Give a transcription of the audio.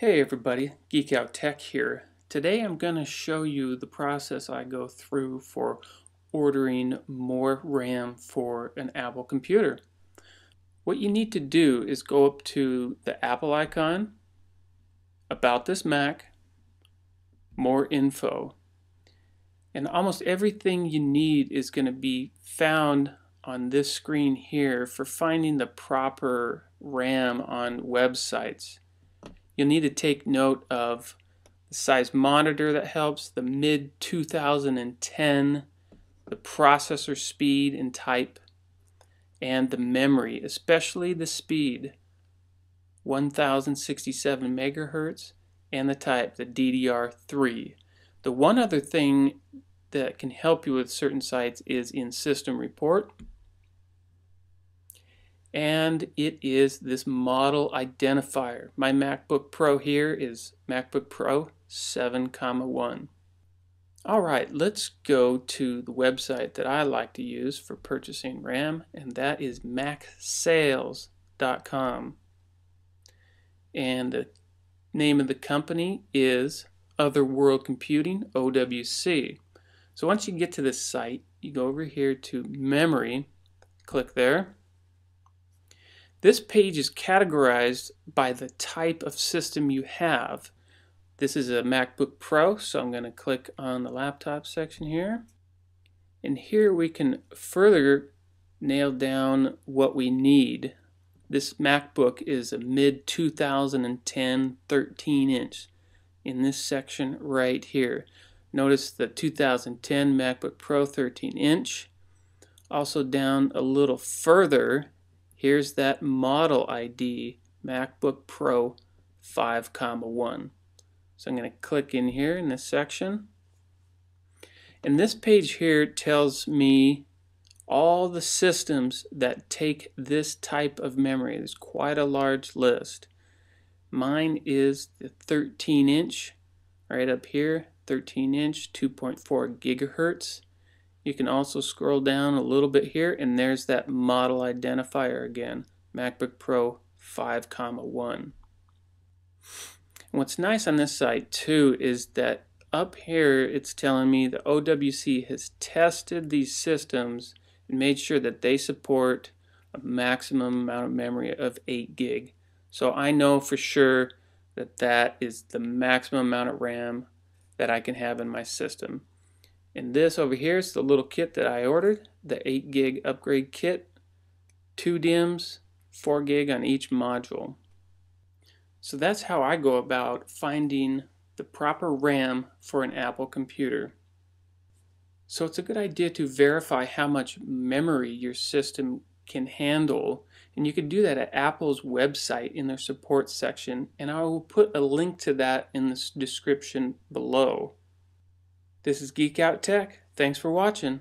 Hey everybody, Geek Out Tech here. Today I'm going to show you the process I go through for ordering more RAM for an Apple computer. What you need to do is go up to the Apple icon, About this Mac, More Info. And almost everything you need is going to be found on this screen here for finding the proper RAM on websites. You'll need to take note of the size monitor that helps, the mid 2010, the processor speed and type, and the memory, especially the speed, 1067 megahertz, and the type, the DDR3. The one other thing that can help you with certain sites is in System Report and it is this model identifier. My MacBook Pro here is MacBook Pro 7, 1. All right, let's go to the website that I like to use for purchasing RAM, and that is macsales.com. And the name of the company is Other World Computing, OWC. So once you get to this site, you go over here to Memory, click there, this page is categorized by the type of system you have. This is a MacBook Pro, so I'm going to click on the laptop section here. And here we can further nail down what we need. This MacBook is a mid 2010 13 inch in this section right here. Notice the 2010 MacBook Pro 13 inch. Also down a little further here's that model ID, MacBook Pro 5, comma 1. So I'm going to click in here in this section. And this page here tells me all the systems that take this type of memory. There's quite a large list. Mine is the 13 inch right up here, 13 inch, 2.4 gigahertz. You can also scroll down a little bit here and there's that model identifier again, MacBook Pro 5, comma 1. what's nice on this site too is that up here it's telling me the OWC has tested these systems and made sure that they support a maximum amount of memory of 8 gig. So I know for sure that that is the maximum amount of RAM that I can have in my system. And this over here is the little kit that I ordered, the 8 gig upgrade kit, two DIMMs, 4 gig on each module. So that's how I go about finding the proper RAM for an Apple computer. So it's a good idea to verify how much memory your system can handle and you can do that at Apple's website in their support section and I will put a link to that in the description below. This is Geek Out Tech. Thanks for watching.